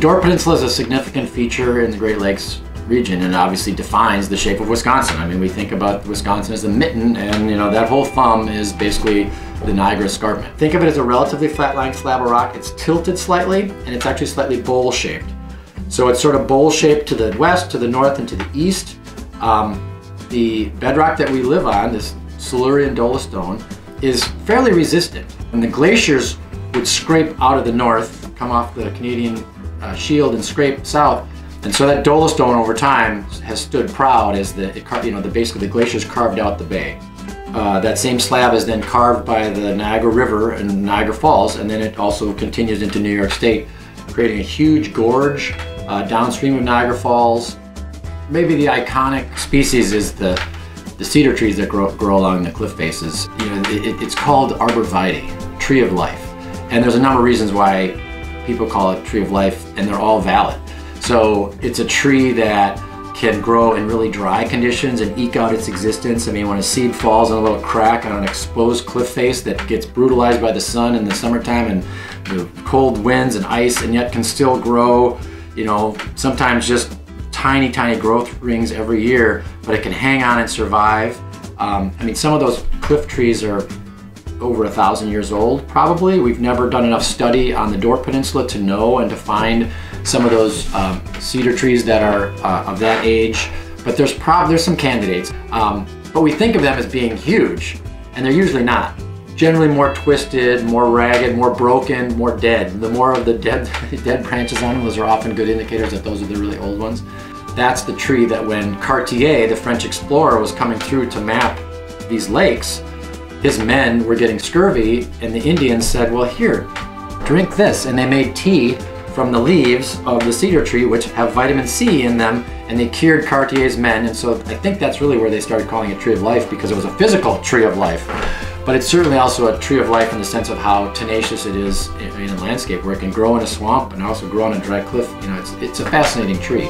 Door Peninsula is a significant feature in the Great Lakes region and obviously defines the shape of Wisconsin. I mean, we think about Wisconsin as a mitten and you know that whole thumb is basically the Niagara Escarpment. Think of it as a relatively flat-lying slab of rock. It's tilted slightly and it's actually slightly bowl-shaped. So it's sort of bowl-shaped to the west, to the north, and to the east. Um, the bedrock that we live on, this Silurian dolostone, is fairly resistant. And the glaciers would scrape out of the north, come off the Canadian uh, shield and scrape south, and so that dolostone over time has stood proud as the, it, you know, the basically the glaciers carved out the bay. Uh, that same slab is then carved by the Niagara River and Niagara Falls, and then it also continues into New York State, creating a huge gorge uh, downstream of Niagara Falls. Maybe the iconic species is the, the cedar trees that grow, grow along the cliff faces. You know, it, it's called arborvitae, tree of life. And there's a number of reasons why people call it tree of life, and they're all valid. So it's a tree that can grow in really dry conditions and eke out its existence. I mean, when a seed falls in a little crack on an exposed cliff face that gets brutalized by the sun in the summertime and the cold winds and ice and yet can still grow, you know, sometimes just tiny, tiny growth rings every year, but it can hang on and survive. Um, I mean, some of those cliff trees are over a thousand years old, probably. We've never done enough study on the Door Peninsula to know and to find some of those um, cedar trees that are uh, of that age, but there's prob there's some candidates. Um, but we think of them as being huge, and they're usually not. Generally more twisted, more ragged, more broken, more dead. The more of the dead, dead branches on them, those are often good indicators that those are the really old ones. That's the tree that when Cartier, the French explorer, was coming through to map these lakes, his men were getting scurvy, and the Indians said, well here, drink this. And they made tea from the leaves of the cedar tree, which have vitamin C in them, and they cured Cartier's men. And so I think that's really where they started calling it tree of life because it was a physical tree of life. But it's certainly also a tree of life in the sense of how tenacious it is in, a landscape where it can grow in a swamp and also grow on a dry cliff. You know, it's, it's a fascinating tree.